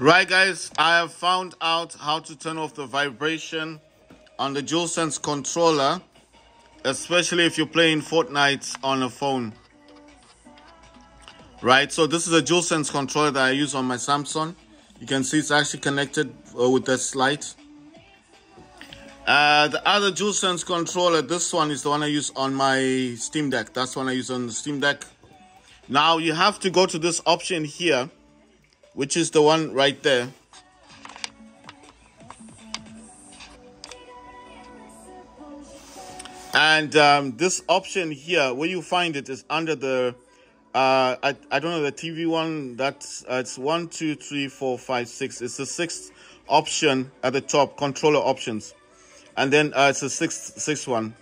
Right, guys, I have found out how to turn off the vibration on the DualSense controller, especially if you're playing Fortnite on a phone. Right, so this is a DualSense controller that I use on my Samsung. You can see it's actually connected uh, with this light. Uh, the other DualSense controller, this one is the one I use on my Steam Deck. That's one I use on the Steam Deck. Now you have to go to this option here which is the one right there. And um, this option here, where you find it is under the, uh, I, I don't know, the TV one, that's, uh, it's one, two, three, four, five, six. It's the sixth option at the top, controller options. And then uh, it's the sixth, sixth one.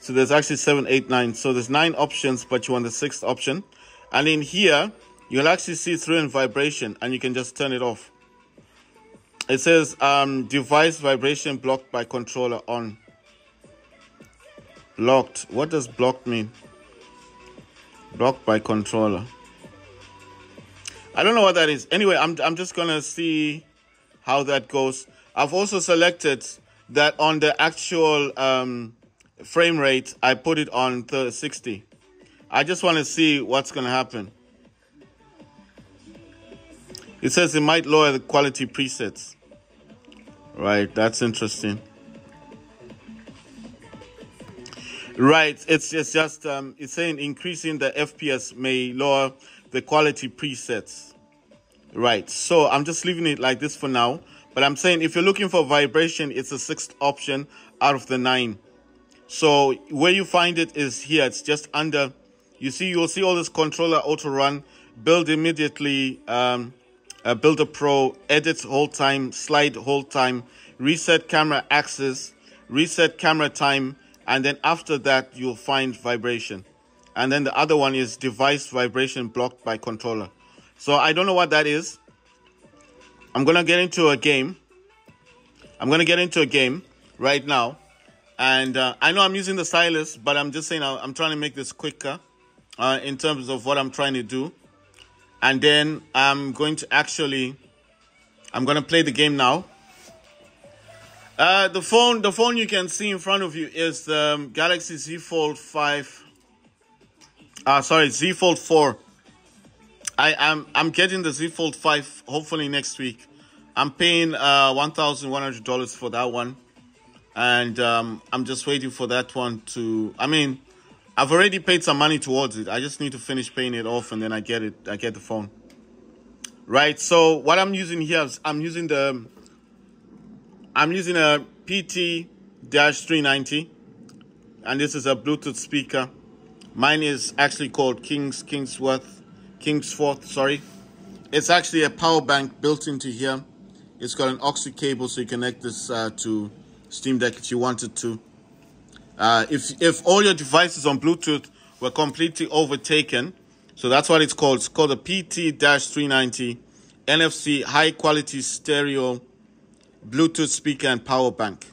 So there's actually seven, eight, nine. So there's nine options, but you want the sixth option. And in here, you'll actually see through in vibration and you can just turn it off. It says um, device vibration blocked by controller on. Blocked. What does blocked mean? Blocked by controller. I don't know what that is. Anyway, I'm, I'm just going to see how that goes. I've also selected that on the actual um, frame rate, I put it on 60. I just want to see what's going to happen. It says it might lower the quality presets. Right, that's interesting. Right, it's, it's just, um, it's saying increasing the FPS may lower the quality presets. Right, so I'm just leaving it like this for now. But I'm saying if you're looking for vibration, it's the sixth option out of the nine. So where you find it is here. It's just under, you see, you'll see all this controller auto run, build immediately, um, uh, Builder Pro, edit hold time, slide hold time, reset camera axis, reset camera time, and then after that you'll find vibration. And then the other one is device vibration blocked by controller. So I don't know what that is. I'm to get into a game. I'm to get into a game right now. And uh, I know I'm using the stylus, but I'm just saying I'm trying to make this quicker uh, in terms of what I'm trying to do and then I'm going to actually I'm going to play the game now. Uh, the phone the phone you can see in front of you is the um, Galaxy Z Fold 5 uh sorry Z Fold 4. I am I'm, I'm getting the Z Fold 5 hopefully next week. I'm paying uh $1,100 for that one. And um, I'm just waiting for that one to I mean I've already paid some money towards it. I just need to finish paying it off and then I get it. I get the phone. Right. So what I'm using here is I'm using the I'm using a PT-390 and this is a Bluetooth speaker. Mine is actually called King's Kingsworth Kingsforth, sorry. It's actually a power bank built into here. It's got an aux cable so you connect this uh, to Steam Deck if you wanted to. Uh, if, if all your devices on Bluetooth were completely overtaken, so that's what it's called. It's called a PT-390 NFC high quality stereo Bluetooth speaker and power bank.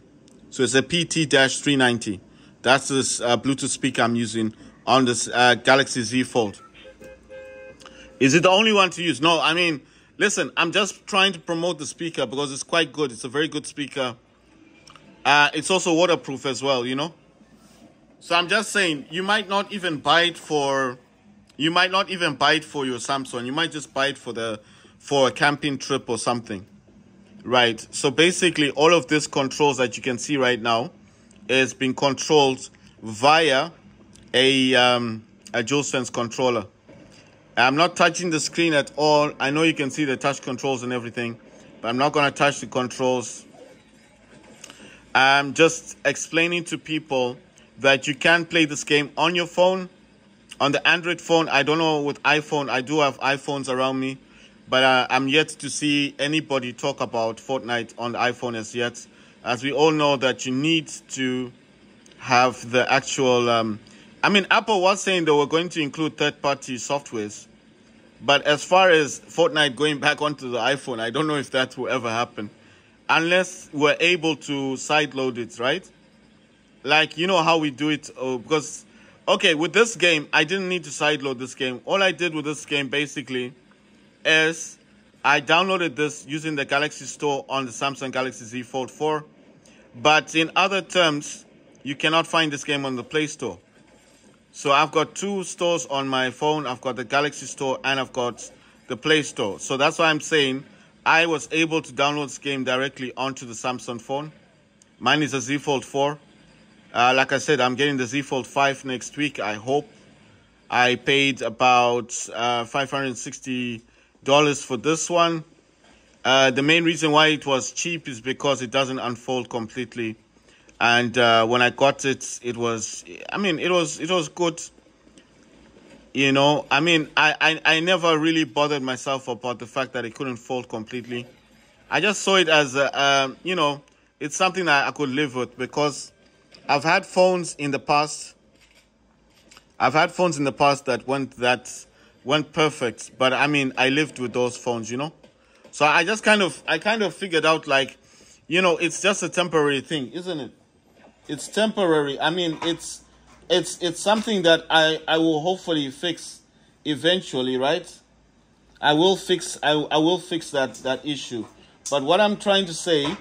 So it's a PT-390. That's this uh, Bluetooth speaker I'm using on this uh, Galaxy Z Fold. Is it the only one to use? No, I mean, listen, I'm just trying to promote the speaker because it's quite good. It's a very good speaker. Uh, it's also waterproof as well, you know. So I'm just saying, you might not even buy it for, you might not even buy it for your Samsung. You might just buy it for the, for a camping trip or something. Right. So basically all of these controls that you can see right now is being controlled via a, um, a DualSense controller. I'm not touching the screen at all. I know you can see the touch controls and everything, but I'm not going to touch the controls. I'm just explaining to people that you can play this game on your phone, on the Android phone. I don't know with iPhone. I do have iPhones around me, but uh, I'm yet to see anybody talk about Fortnite on the iPhone as yet. As we all know that you need to have the actual. Um, I mean, Apple was saying they were going to include third-party softwares, but as far as Fortnite going back onto the iPhone, I don't know if that will ever happen, unless we're able to sideload it, right? Like you know how we do it oh, because okay with this game i didn't need to sideload this game all i did with this game basically is I downloaded this using the Galaxy Store on the Samsung Galaxy Z Fold 4. But in other terms, you cannot find this game on the Play Store. So I've got two stores on my phone. I've got the Galaxy Store and I've got the Play Store. So that's why I'm saying I was able to download this game directly onto the Samsung phone. Mine is a Z Fold 4. Uh, like I said, I'm getting the Z Fold 5 next week, I hope. I paid about uh, $560 for this one. Uh, the main reason why it was cheap is because it doesn't unfold completely. And uh, when I got it, it was, I mean, it was, it was good. You know, I mean, I, I, I never really bothered myself about the fact that it couldn't fold completely. I just saw it as, a, um, you know, it's something I could live with because I've had phones in the past. I've had phones in the past that went that went perfect, but I mean, I lived with those phones, you know. So I just kind of, I kind of figured out like, you know, it's just a temporary thing, isn't it? It's temporary. I mean, it's, it's, it's something that I, I will hopefully fix eventually, right? I will fix, I, I will fix that, that issue. But what I'm trying to say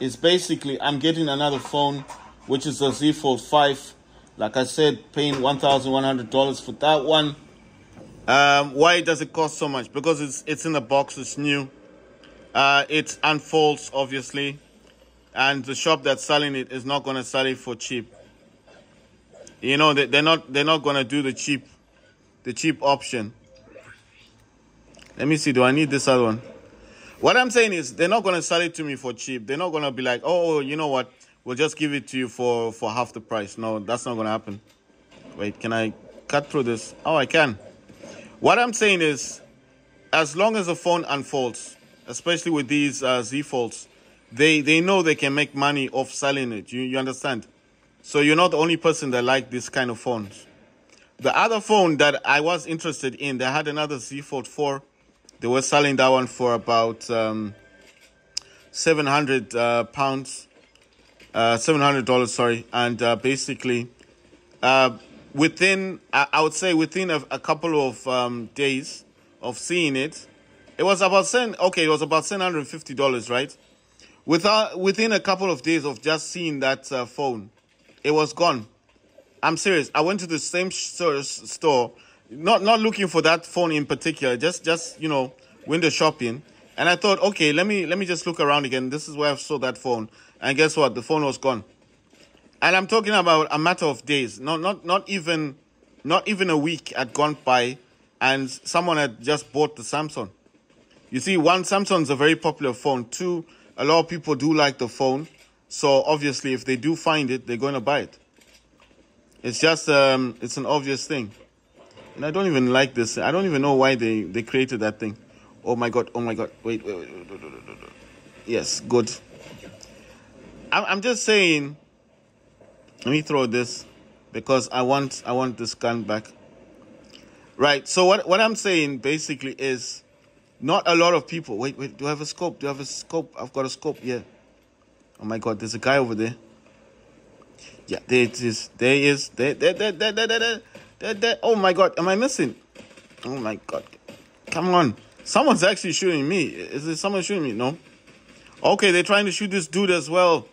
is basically I'm getting another phone, which is a Z Fold 5. Like I said, paying $1,100 for that one. Um, why does it cost so much? Because it's, it's in a box, it's new. Uh, it unfolds, obviously, and the shop that's selling it is not going to sell it for cheap. You know, they, they're not they're not going to do the cheap, the cheap option. Let me see. Do I need this other one? What I'm saying is they're not going to sell it to me for cheap. They're not going to be like, oh, you know what? We'll just give it to you for for half the price. No, that's not going to happen. Wait, can I cut through this? Oh, I can. What I'm saying is, as long as the phone unfolds, especially with these uh, Z Folds, they, they know they can make money off selling it. You, you understand? So you're not the only person that like this kind of phones. The other phone that I was interested in, they had another Z Fold 4. They were selling that one for about um, 700 uh, pounds, uh, $700, sorry. And uh, basically, uh, within, I would say within a, a couple of um, days of seeing it, it was about seven. Okay, it was about seven hundred fifty dollars, right? Without within a couple of days of just seeing that uh, phone, it was gone. I'm serious. I went to the same store, not not looking for that phone in particular, just just you know window shopping, and I thought, okay, let me let me just look around again. This is where I saw that phone, and guess what? The phone was gone. And I'm talking about a matter of days, not not not even not even a week had gone by, and someone had just bought the Samsung. You see, one, Samsung's a very popular phone. Two, a lot of people do like the phone. So obviously, if they do find it, they're going to buy it. It's just, um, it's an obvious thing. And I don't even like this. I don't even know why they, they created that thing. Oh my God. Oh my God. Wait, wait, wait. wait, wait, wait. Yes, good. I'm, just saying, let me throw this because I want, I want this gun back. Right. So what, what I'm saying basically is not a lot of people. Wait, wait. Do I have a scope? Do I have a scope? I've got a scope. Yeah. Oh my God. There's a guy over there. Yeah, there it is. There he is. There, there, there, there, there, there, there, there. Oh my God. Am I missing? Oh my God. Come on. Someone's actually shooting me. Is there someone shooting me? No. Okay, they're trying to shoot this dude as well.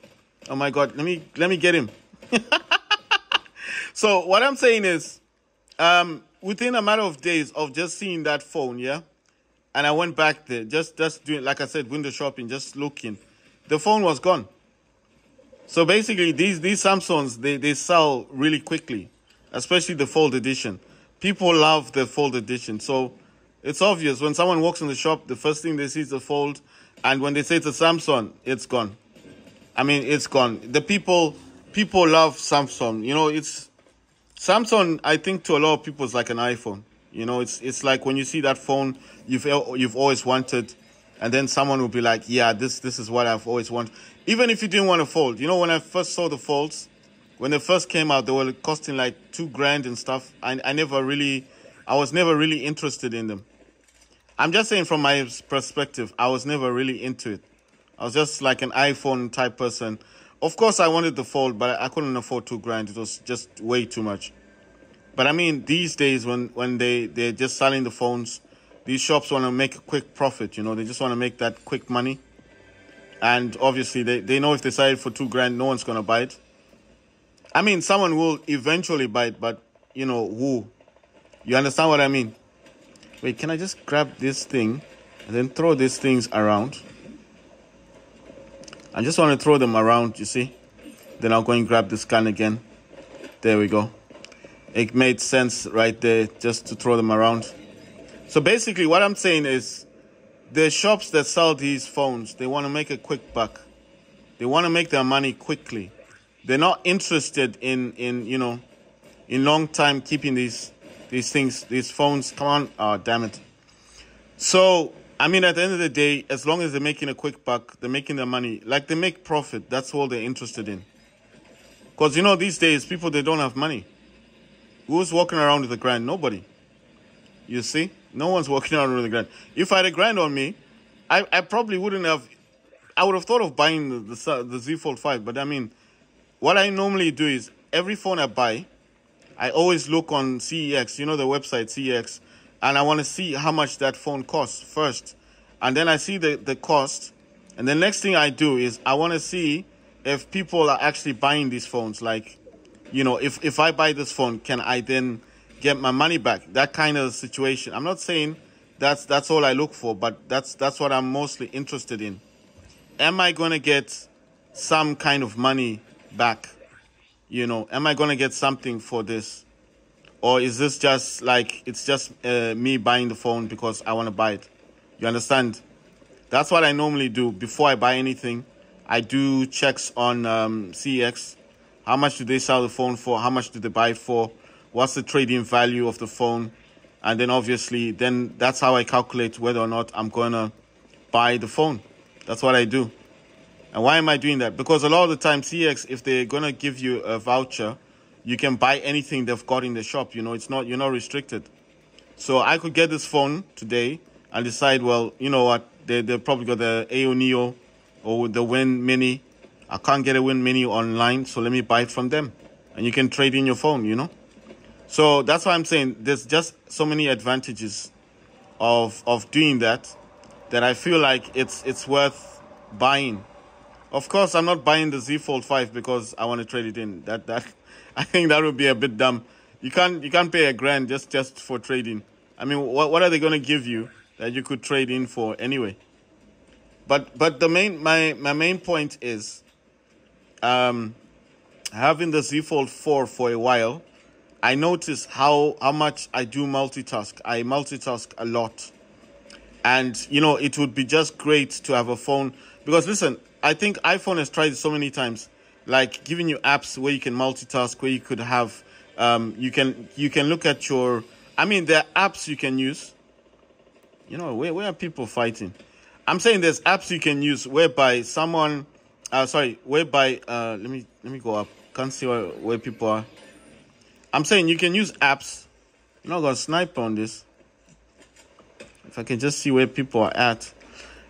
Oh my God. Let me let me get him. so what I'm saying is, um, within a matter of days of just seeing that phone, yeah and I went back there, just just doing like I said, window shopping, just looking. The phone was gone. So basically, these these Samsungs they they sell really quickly, especially the Fold edition. People love the Fold edition, so it's obvious when someone walks in the shop, the first thing they see is the Fold, and when they say it's a Samsung, it's gone. I mean, it's gone. The people people love Samsung. You know, it's Samsung. I think to a lot of people, it's like an iPhone. You know, it's it's like when you see that phone you've you've always wanted, and then someone will be like, "Yeah, this this is what I've always wanted." Even if you didn't want to fold, you know, when I first saw the folds, when they first came out, they were costing like two grand and stuff. I I never really, I was never really interested in them. I'm just saying from my perspective, I was never really into it. I was just like an iPhone type person. Of course, I wanted the fold, but I couldn't afford two grand. It was just way too much. But I mean, these days when when they they're just selling the phones these shops want to make a quick profit. You know, they just want to make that quick money. And obviously, they, they know if they sell it for two grand, no one's going to buy it. I mean, someone will eventually buy it, but you know, who? You understand what I mean? Wait, can I just grab this thing and then throw these things around? I just want to throw them around, you see? Then I'll go and grab this gun again. There we go. It made sense right there just to throw them around. So basically, what I'm saying is the shops that sell these phones, they want to make a quick buck. They want to make their money quickly. They're not interested in, in you know, in long time keeping these these things, these phones. Come on, oh, damn it. So, I mean, at the end of the day, as long as they're making a quick buck, they're making their money. Like they make profit. That's all they're interested in. Because you know, these days people they don't have money. Who's walking around with a grand? Nobody. You see, no one's walking around with a grand. If I had a grand on me, I, I probably wouldn't have. I would have thought of buying the, the the Z Fold Five, but I mean, what I normally do is every phone I buy, I always look on CEX, you know the website CEX, and I want to see how much that phone costs first, and then I see the the cost, and the next thing I do is I want to see if people are actually buying these phones, like, you know, if, if I buy this phone, can I then get my money back? That kind of situation. I'm not saying that's that's all I look for, but that's that's what I'm mostly interested in. Am I going to get some kind of money back? You know, am I going to get something for this? Or is this just like it's just uh, me buying the phone because I want to buy it? You understand? That's what I normally do before I buy anything. I do checks on um, CEX. How much do they sell the phone for? How much do they buy for? What's the trading value of the phone? And then obviously, then that's how I calculate whether or not I'm going to buy the phone. That's what I do. And why am I doing that? Because a lot of the time, CX, if they're going to give you a voucher, you can buy anything they've got in the shop. You know, it's not, you're not restricted. So I could get this phone today and decide, well, you know what, they, they probably got the AYANEO or the Win Mini. I can't get a Win Mini online, so let me buy it from them. And you can trade in your phone, you know? So that's why I'm saying there's just so many advantages of of doing that that I feel like it's it's worth buying. Of course, I'm not buying the Z Fold 5 because I want to trade it in. That that I think that would be a bit dumb. You can't you can't pay a grand just just for trading. I mean, what what are they going to give you that you could trade in for anyway? But but the main my my main point is um, having the Z Fold 4 for a while, I notice how how much I do multitask. I multitask a lot. And you know, it would be just great to have a phone because listen, I think iPhone has tried so many times like giving you apps where you can multitask, where you could have um, you can you can look at your I mean there are apps you can use. You know, where where are people fighting? I'm saying there's apps you can use whereby someone, uh, sorry, whereby uh, let me let me go up. Can't see where, where people are. I'm saying you can use apps. I'm not gonna snipe on this. If I can just see where people are at,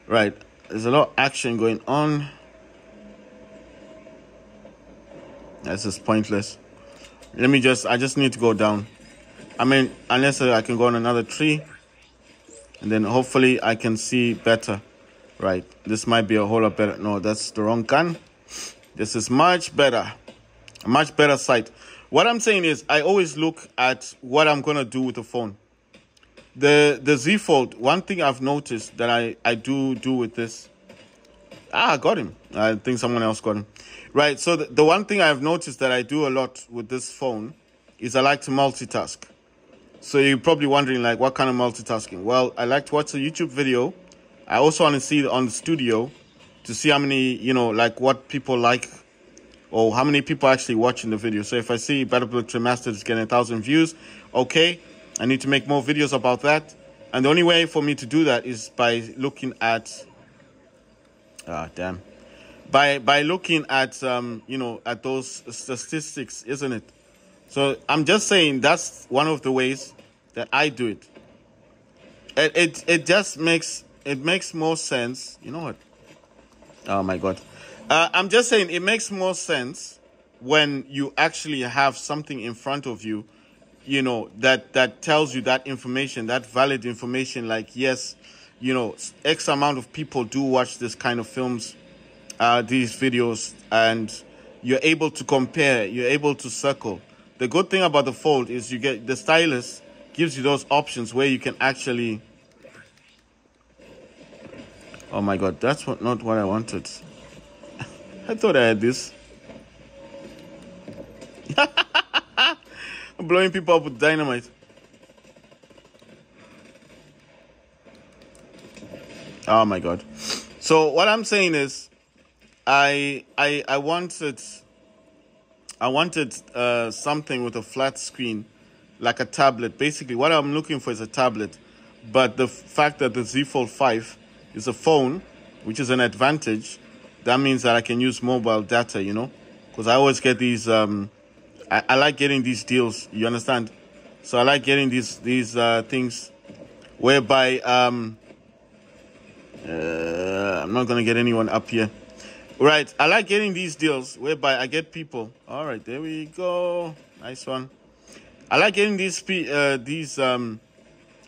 right? There's a lot of action going on. This is pointless. Let me just. I just need to go down. I mean, unless uh, I can go on another tree, and then hopefully I can see better. Right, this might be a whole lot better. No, that's the wrong gun. This is much better. A much better sight. What I'm saying is I always look at what I'm going to do with the phone. The the Z Fold, one thing I've noticed that I, I do do with this. Ah, I got him. I think someone else got him. Right, so the, the one thing I've noticed that I do a lot with this phone is I like to multitask. So you're probably wondering like what kind of multitasking? Well, I like to watch a YouTube video I also want to see on the studio to see how many, you know, like what people like or how many people actually watching the video. So if I see Battle Battlefield Remastered is getting a thousand views, okay, I need to make more videos about that. And the only way for me to do that is by looking at, ah, damn, by by looking at, um, you know, at those statistics, isn't it? So I'm just saying that's one of the ways that I do it. It it, it just makes it makes more sense. You know what? Oh my God. Uh, I'm just saying it makes more sense when you actually have something in front of you you know, that that tells you that information, that valid information. Like yes, you know, X amount of people do watch this kind of films, uh, these videos, and you're able to compare. You're able to circle. The good thing about the fold is you get the stylus gives you those options where you can actually. Oh my god, that's what not what I wanted. I thought I had this. blowing people up with dynamite. Oh my god. So what I'm saying is I I I wanted I wanted uh, something with a flat screen like a tablet. Basically what I'm looking for is a tablet. But the fact that the Z Fold 5 is a phone, which is an advantage, that means that I can use mobile data, you know? Because I always get these um, I, I like getting these deals. You understand? So I like getting these these uh, things whereby um, uh, I'm not gonna get anyone up here. Right, I like getting these deals whereby I get people. All right, there we go. Nice one. I like getting these uh, these. Um,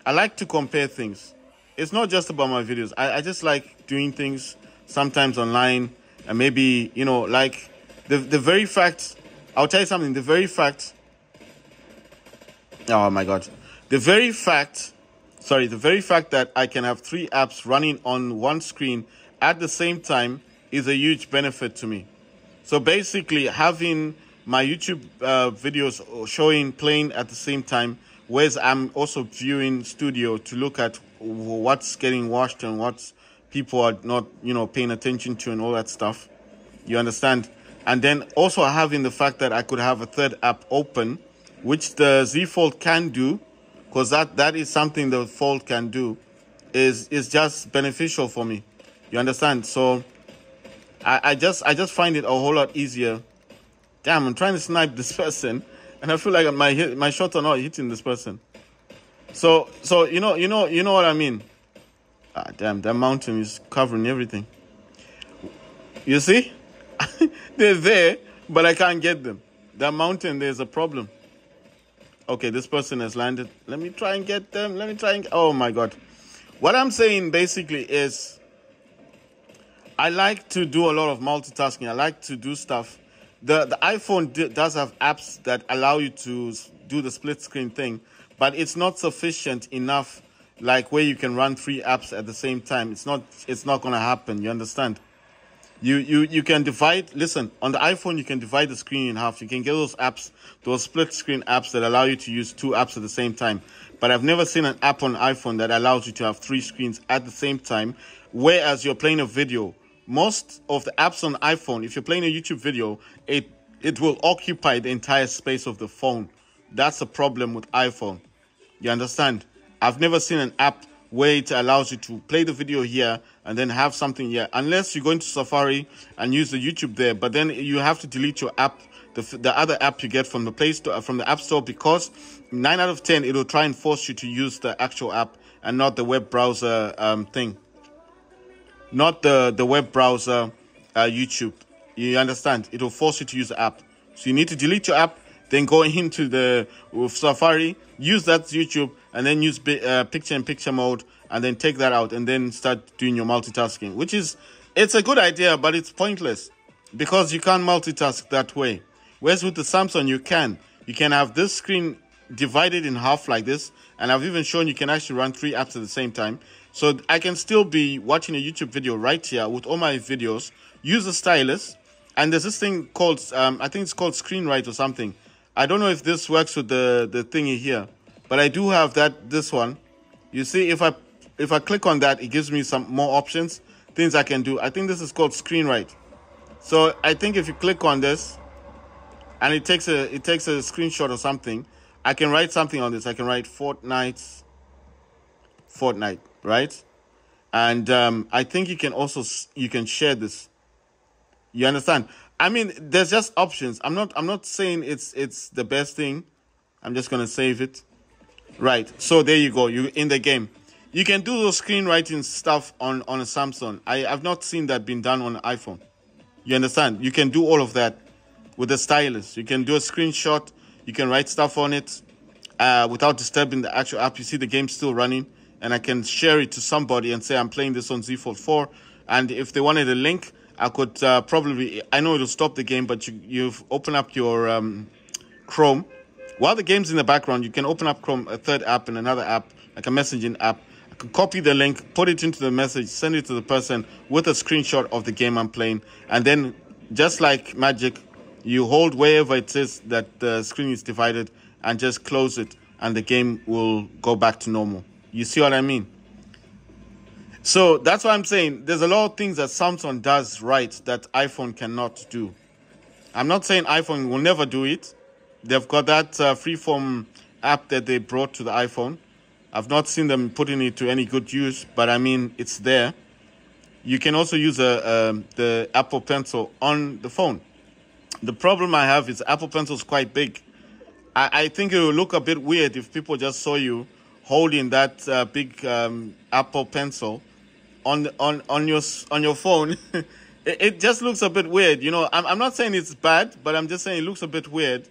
I like to compare things. It's not just about my videos. I, I just like doing things sometimes online and maybe you know like the the very fact I'll tell you something. The very fact. Oh my God. The very fact. Sorry, the very fact that I can have three apps running on one screen at the same time is a huge benefit to me. So basically, having my YouTube uh, videos showing, playing at the same time, whereas I'm also viewing studio to look at what's getting watched and what people are not, you know, paying attention to and all that stuff. You understand? And then also having the fact that I could have a third app open, which the Z Fold can do, because that, that is something the Fold can do, is is just beneficial for me. You understand? So I, I just I just find it a whole lot easier. Damn, I'm trying to snipe this person, and I feel like my my shots are not hitting this person. So so you know you know you know what I mean. Ah, damn, that mountain is covering everything. You see? They're there, but I can't get them. That mountain, there's a problem. Okay, this person has landed. Let me try and get them. Let me try and. Oh my God. What I'm saying basically is I like to do a lot of multitasking. I like to do stuff. The, the iPhone does have apps that allow you to do the split screen thing, but it's not sufficient enough like where you can run three apps at the same time. It's not it's not going to happen. You understand? You, you, you can divide, listen, on the iPhone, you can divide the screen in half. You can get those apps, those split screen apps that allow you to use two apps at the same time. But I've never seen an app on iPhone that allows you to have three screens at the same time. Whereas you're playing a video, most of the apps on iPhone, if you're playing a YouTube video, it, it will occupy the entire space of the phone. That's the problem with iPhone. You understand? I've never seen an app where it allows you to play the video here and then have something here. Unless you go into Safari and use the YouTube there, but then you have to delete your app, the, the other app you get from the Play Store, from the App Store, because nine out of ten it'll try and force you to use the actual app and not the web browser um, thing, not the the web browser uh, YouTube. You understand? It'll force you to use the app. So you need to delete your app, then go into the Safari, use that YouTube, and then use uh, picture in picture mode and then take that out and then start doing your multitasking, which is, it's a good idea, but it's pointless because you can't multitask that way. Whereas with the Samsung, you can. You can have this screen divided in half like this, and I've even shown you can actually run three apps at the same time. So I can still be watching a YouTube video right here with all my videos, use the stylus, and there's this thing called, um, I think it's called ScreenWrite or something. I don't know if this works with the, the thingy here, but I do have that, this one. You see, if I if I click on that, it gives me some more options, things I can do. I think this is called ScreenWrite. So I think if you click on this and it takes a it takes a screenshot or something, I can write something on this. I can write Fortnite, Fortnite, right? And um, I think you can also you can share this. You understand? I mean, there's just options. I'm not I'm not saying it's it's the best thing. I'm just gonna save it. Right. So there you go. You in the game. You can do those screenwriting stuff on, on a Samsung. I, I've not seen that being done on iPhone. You understand? You can do all of that with the stylus. You can do a screenshot. You can write stuff on it. uh, without disturbing the actual app. You see the game still running, and I can share it to somebody and say I'm playing this on Z Fold 4. And if they wanted a link, I could uh, probably, I know it'll stop the game, but you, you've opened up your um, Chrome. While the game's in the background, you can open up Chrome, a third app and another app, like a messaging app. I can copy the link, put it into the message, send it to the person with a screenshot of the game I'm playing. And then, just like magic, you hold wherever it says that the screen is divided and just close it, and the game will go back to normal. You see what I mean? So that's why I'm saying there's a lot of things that Samsung does right that iPhone cannot do. I'm not saying iPhone will never do it. They've got that uh, freeform app that they brought to the iPhone. I've not seen them putting it to any good use, but I mean, it's there. You can also use a, uh, um, the Apple Pencil on the phone. The problem I have is Apple Pencil is quite big. I, I think it will look a bit weird if people just saw you holding that uh, big um, Apple Pencil on on on your on your phone. it, it, just looks a bit weird, you know. I'm I'm not saying it's bad, but I'm just saying it looks a bit weird.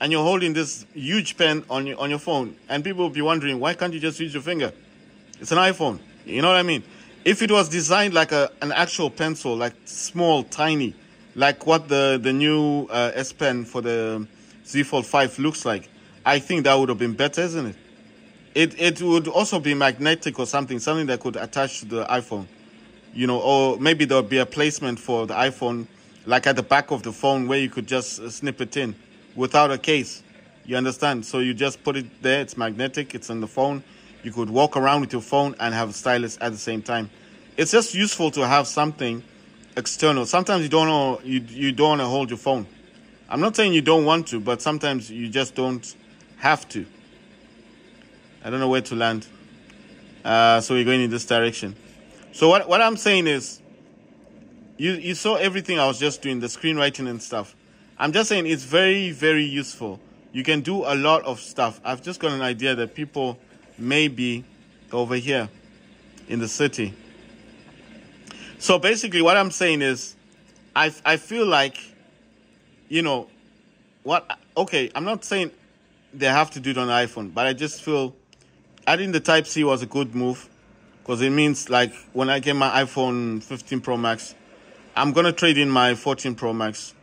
And you're holding this huge pen on your on your phone, and people will be wondering why can't you just use your finger? It's an iPhone. You know what I mean? If it was designed like a an actual pencil, like small, tiny, like what the the new uh, S Pen for the Z Fold 5 looks like, I think that would have been better, isn't it? It it would also be magnetic or something, something that could attach to the iPhone, you know, or maybe there would be a placement for the iPhone, like at the back of the phone, where you could just uh, snip it in without a case. You understand? So you just put it there. It's magnetic. It's on the phone. You could walk around with your phone and have a stylus at the same time. It's just useful to have something external. Sometimes you don't know you you don't want to hold your phone. I'm not saying you don't want to, but sometimes you just don't have to. I don't know where to land. Uh, so we're going in this direction. So what what I'm saying is, you you saw everything I was just doing, the screenwriting and stuff. I'm just saying it's very very useful. You can do a lot of stuff. I've just got an idea that people may be over here in the city. So basically, what I'm saying is, I I feel like, you know, what okay. I'm not saying they have to do it on iPhone, but I just feel adding the Type C was a good move because it means like when I get my iPhone 15 Pro Max, I'm gonna trade in my 14 Pro Max.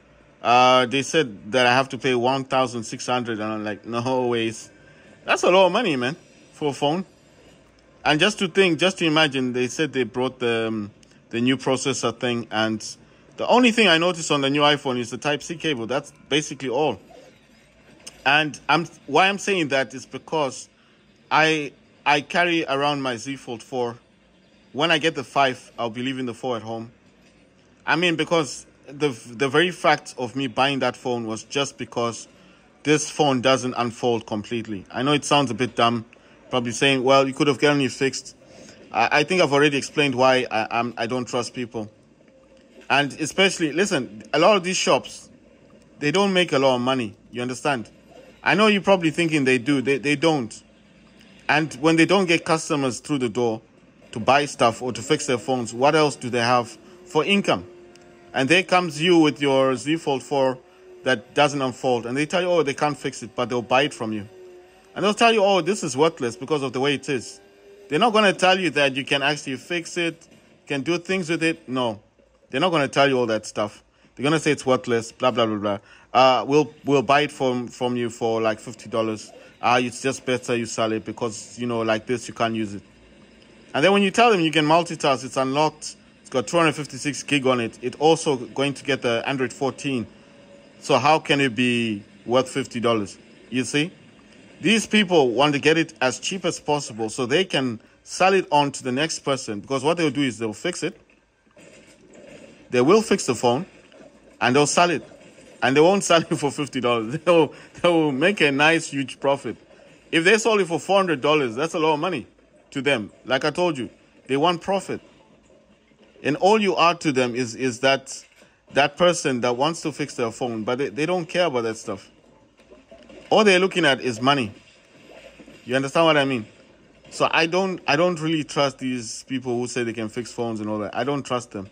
Uh, they said that I have to pay 1,600, and I'm like, no ways. That's a lot of money, man, for a phone. And just to think, just to imagine, they said they brought the um, the new processor thing, and the only thing I noticed on the new iPhone is the Type C cable. That's basically all. And I'm why I'm saying that is because I I carry around my Z Fold 4. When I get the 5, I'll be leaving the 4 at home. I mean, because the the very fact of me buying that phone was just because this phone doesn't unfold completely. I know it sounds a bit dumb, probably saying, well, you could have gotten it fixed. I, I think I've already explained why I, I'm, I don't trust people. And especially, listen, a lot of these shops, they don't make a lot of money. You understand? I know you're probably thinking they do. They, they don't. And when they don't get customers through the door to buy stuff or to fix their phones, what else do they have for income? And there comes you with your Z Fold 4 that doesn't unfold, and they tell you, oh, they can't fix it, but they'll buy it from you. And they'll tell you, oh, this is worthless because of the way it is. They're not going to tell you that you can actually fix it, can do things with it. No, they're not going to tell you all that stuff. They're going to say it's worthless, blah, blah, blah, blah. Uh, we'll, we'll buy it from, from you for like $50 ah, it's just better you sell it because, you know, like this, you can't use it. And then when you tell them you can multitask, it's unlocked, it's got 256 gig on it. It also going to get the Android 14. So how can it be worth $50? You see? These people want to get it as cheap as possible so they can sell it on to the next person because what they'll do is they'll fix it. They will fix the phone and they'll sell it and they won't sell it for fifty dollars. They'll they'll make a nice huge profit. If they sold it for four hundred dollars, that's a lot of money to them. Like I told you, they want profit, and all you are to them is is that that person that wants to fix their phone, but they, they don't care about that stuff. All they're looking at is money. You understand what I mean? So I don't I don't really trust these people who say they can fix phones and all that. I don't trust them.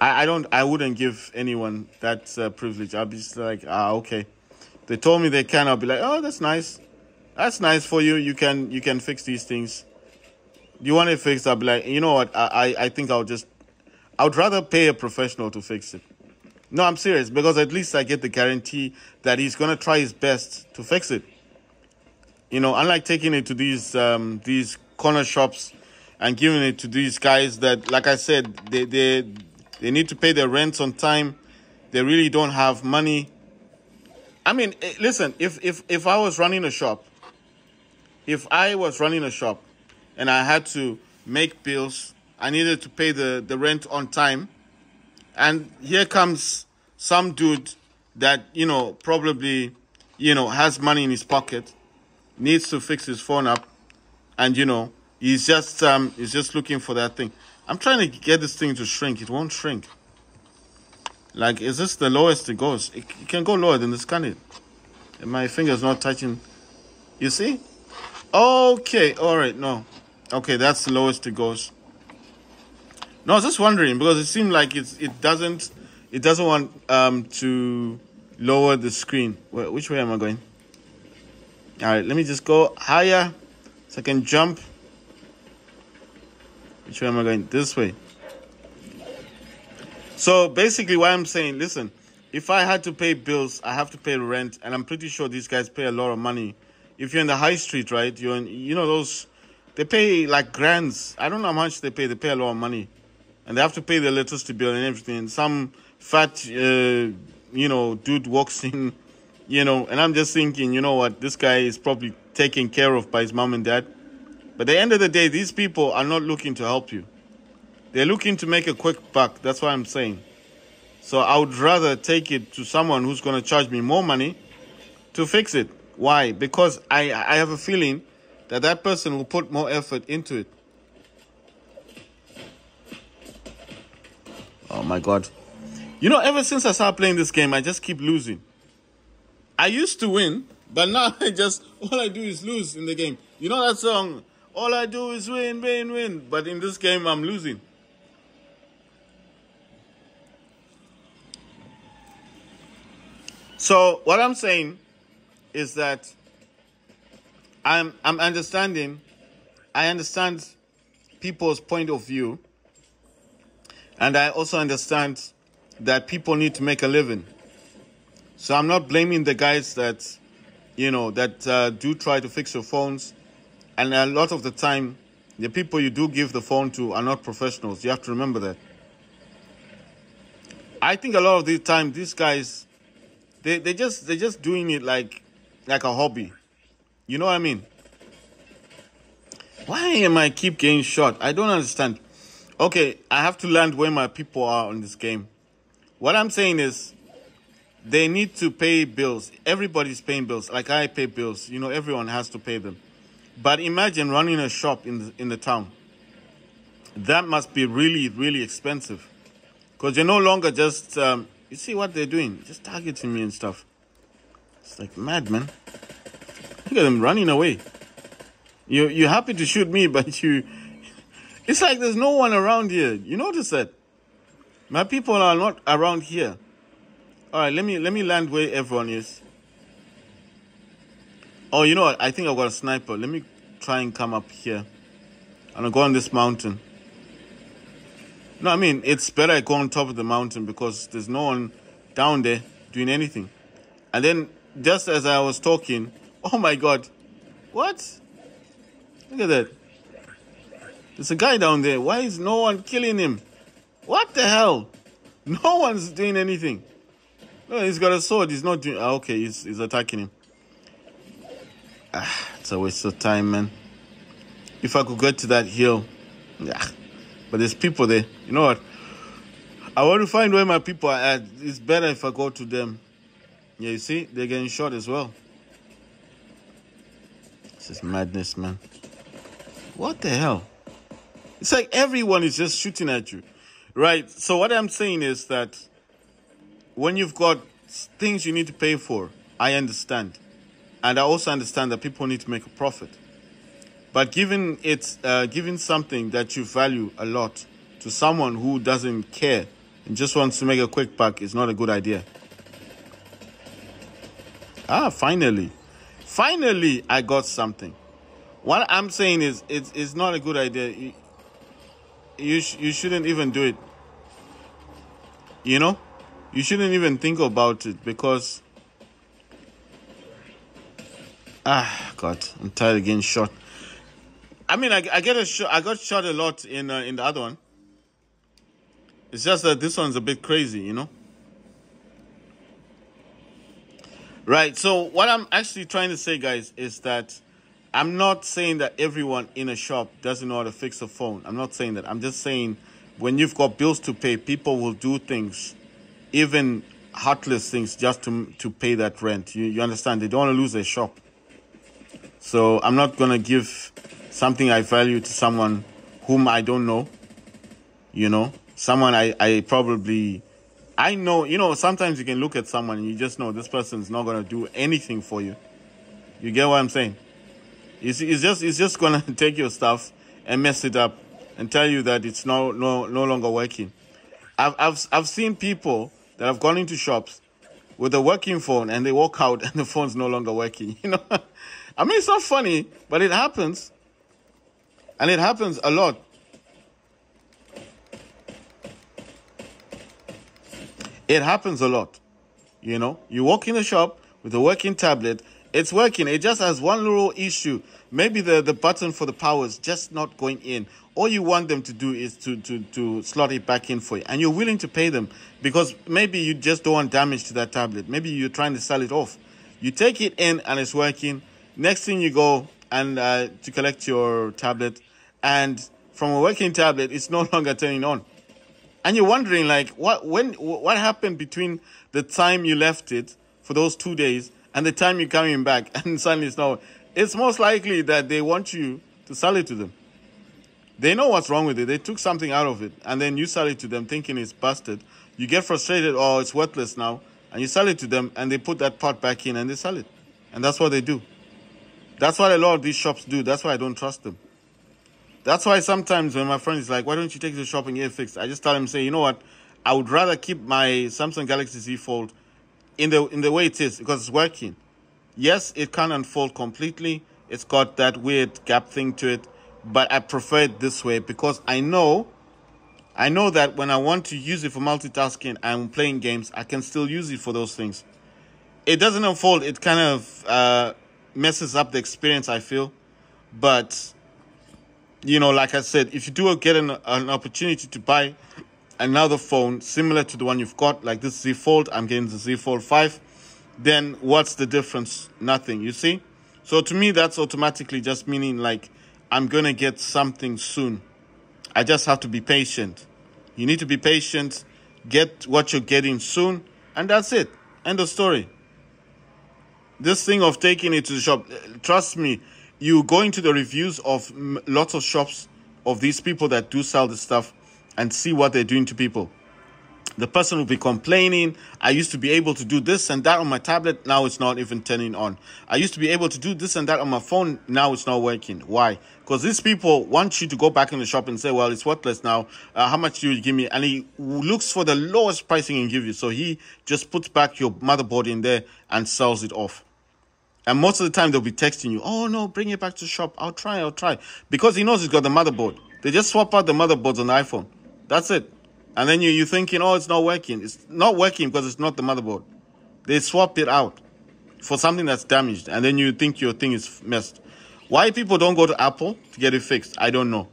I, I don't. I wouldn't give anyone that uh, privilege. I'd be just like, ah, okay. They told me they can. I'll be like, oh, that's nice. That's nice for you. You can you can fix these things. You want it fixed? I'll be like, you know what? I I, I think I'll just. I would rather pay a professional to fix it. No, I'm serious because at least I get the guarantee that he's gonna try his best to fix it. You know, unlike taking it to these um, these corner shops and giving it to these guys that, like I said, they they they need to pay their rents on time. They really don't have money. I mean, eh, listen, if if if I was running a shop, if I was running a shop, and I had to make bills, I needed to pay the the rent on time, and here comes some dude that you know probably you know has money in his pocket, needs to fix his phone up, and you know he's just um he's just looking for that thing. I'm trying to get this thing to shrink. It won't shrink. Like, is this the lowest it goes? It, it can go lower than this, can it? And my finger's not touching. You see? Okay, all right, no. Okay, that's the lowest it goes. No, I was just wondering because it seemed like it's it doesn't it doesn't want um to lower the screen. Where, which way am I going? All right, let me just go higher so I can jump. Which way am I going? This way. So basically, what I'm saying, listen, if I had to pay bills, I have to pay rent, and I'm pretty sure these guys pay a lot of money. If you're in the high street, right? You're in, you know those, they pay like grants. I don't know how much they pay. They pay a lot of money, and they have to pay the electricity bill and everything. Some fat, uh, you know, dude walks in, you know, and I'm just thinking, you know what, this guy is probably taken care of by his mom and dad. But at the end of the day, these people are not looking to help you. They're looking to make a quick buck. That's what I'm saying. So I would rather take it to someone who's going to charge me more money to fix it. Why? Because I, I have a feeling that that person will put more effort into it. Oh my God. You know, ever since I started playing this game, I just keep losing. I used to win, but now I just, all I do is lose in the game. You know that song? All I do is win, win, win. But in this game, I'm losing. So what I'm saying is that I'm I'm understanding I understand people's point of view and I also understand that people need to make a living. So I'm not blaming the guys that you know that uh, do try to fix your phones and a lot of the time the people you do give the phone to are not professionals. You have to remember that. I think a lot of the time these guys they they just they're just doing it like like a hobby. You know what I mean? Why am I keep getting shot? I don't understand. Okay, I have to land where my people are on this game. What I'm saying is they need to pay bills. Everybody's paying bills. Like I pay bills. You know, everyone has to pay them. But imagine running a shop in the, in the town. That must be really, really expensive. Because you're no longer just um, you see what they're doing? Just targeting me and stuff. It's like mad, man. Look at them running away. You you're happy to shoot me, but you it's like there's no one around here. You notice that? My people are not around here. Alright, let me let me land where everyone is. Oh, you know what? I think I've got a sniper. Let me try and come up here. And gonna go on this mountain. No, I mean, it's better I go on top of the mountain because there's no one down there doing anything. And then, just as I was talking, oh my God, what? Look at that. There's a guy down there. Why is no one killing him? What the hell? No one's doing anything. No, he's got a sword. He's not doing. Ah, okay, he's, he's attacking him. Ah, it's a waste of time, man. If I could get to that hill. Yeah. But there's people there. You know what? I want to find where my people are at. It's better if I go to them. Yeah, you see? They're getting shot as well. This is madness, man. What the hell? It's like everyone is just shooting at you. Right? So what I'm saying is that when you've got things you need to pay for, I understand. And I also understand that people need to make a profit. But giving it, uh, giving something that you value a lot to someone who doesn't care and just wants to make a quick buck is not a good idea. Ah, finally. Finally, I got something. What I'm saying is, it's, it's not a good idea. You, you, sh- you shouldn't even do it. You know? You shouldn't even think about it because. Ah, God, I'm tired of getting shot. I mean, I, I get a shot. I got shot a lot in uh, in the other one. It's just that this one's a bit crazy, you know. Right. So what I'm actually trying to say, guys, is that I'm not saying that everyone in a shop doesn't know how to fix a phone. I'm not saying that. I'm just saying when you've got bills to pay, people will do things, even heartless things, just to to pay that rent. You you understand? They don't want to lose their shop. So I'm not gonna give something I value to someone whom I don't know. You know, someone I I probably I know, you know, sometimes you can look at someone and you just know this person's not going to do anything for you. You get what I'm saying? It's, it's just it's just going to take your stuff and mess it up and tell you that it's no no no longer working. I've I've I've seen people that have gone into shops with a working phone and they walk out and the phone's no longer working. You know, I mean it's not funny, but it happens, and it happens a lot. It happens a lot. You know, you walk in the shop with a working tablet, it's working. It just has one little issue. Maybe the, the button for the power is just not going in. All you want them to do is to, to, to slot it back in for you. And you're willing to pay them because maybe you just don't want damage to that tablet. Maybe you're trying to sell it off. You take it in and it's working. Next thing you go and uh, to collect your tablet, and from a working tablet, it's no longer turning on and you're wondering like what when what happened between the time you left it for those two days and the time you're coming back and suddenly it's now it's most likely that they want you to sell it to them. They know what's wrong with it. They took something out of it and then you sell it to them thinking it's busted. You get frustrated oh it's worthless now and you sell it to them and they put that part back in and they sell it. And that's what they do. That's what a lot of these shops do. That's why i don't trust them that's why sometimes when my friend is like, why don't you take the shopping it fixed? I just tell him, say, you know what? I would rather keep my Samsung Galaxy Z Fold in the in the way it is because it's working. Yes, it can unfold completely. It's got that weird gap thing to it, but I prefer it this way because I know I know that when I want to use it for multitasking and playing games, I can still use it for those things. It doesn't unfold, it kind of uh, messes up the experience, I feel. But you know, like I said, if you do get an, an opportunity to buy another phone similar to the one you've got, like this Z Fold, I'm getting the Z Fold 5, then what's the difference? Nothing, you see? So to me, that's automatically just meaning like I'm going to get something soon. I just have to be patient. You need to be patient, get what you're getting soon, and that's it. End of story. This thing of taking it to the shop, eh, trust me, you go into the reviews of lots of shops of these people that do sell this stuff and see what they're doing to people. The person will be complaining, I used to be able to do this and that on my tablet, now it's not even turning on. I used to be able to do this and that on my phone, now it's not working. Why? Because these people want you to go back in the shop and say, well, it's worthless now. Uh, how much do you give me? And he looks for the lowest pricing can give you. So he just puts back your motherboard in there and sells it off. And most of the time they'll be texting you, oh no, bring it back to the shop. I'll try, I'll try. Because he knows he's got the motherboard. They just swap out the motherboards on the iPhone. That's it. And then you, you're thinking, oh, it's not working. It's not working because it's not the motherboard. They swap it out for something that's damaged. And then you think your thing is messed. Why people don't go to Apple to get it fixed, I don't know.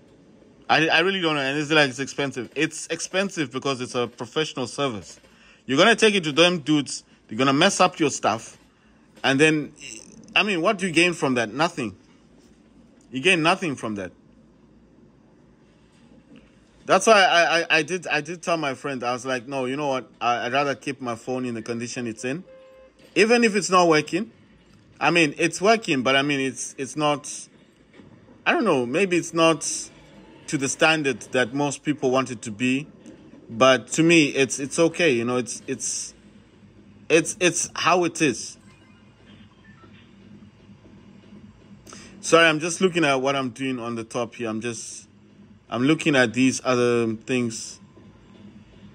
I, I really don't know. And it's like it's expensive. It's expensive because it's a professional service. You're going to take it to them dudes. They're going to mess up your stuff. And then I mean, what do you gain from that? Nothing. You gain nothing from that. That's why I, I, I did I did tell my friend I was like no you know what I, would rather keep my phone in the condition it's in, even if it's not working. I mean it's working but I mean it's it's not. I don't know maybe it's not to the standard that most people want it to be, but to me it's it's okay you know it's it's it's it's how it is. Sorry, I'm just looking at what I'm doing on the top here. I'm just, I'm looking at these other things.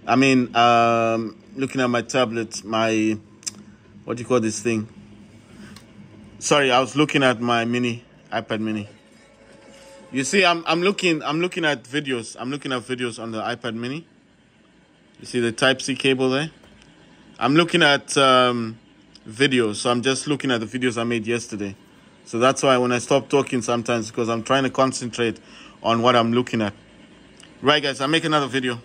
I mean, um, looking at my tablet, my, what do you call this thing? Sorry, I was looking at my mini iPad mini. You see, I'm I'm looking I'm looking at videos. I'm looking at videos on the iPad mini. You see the Type C cable there? I'm looking at um, videos, so I'm just looking at the videos I made yesterday. So that's why when I stop talking sometimes because I'm trying to concentrate on what I'm looking at. Right guys, I'll make another video.